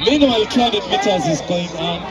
Meanwhile, 200 meters is going on.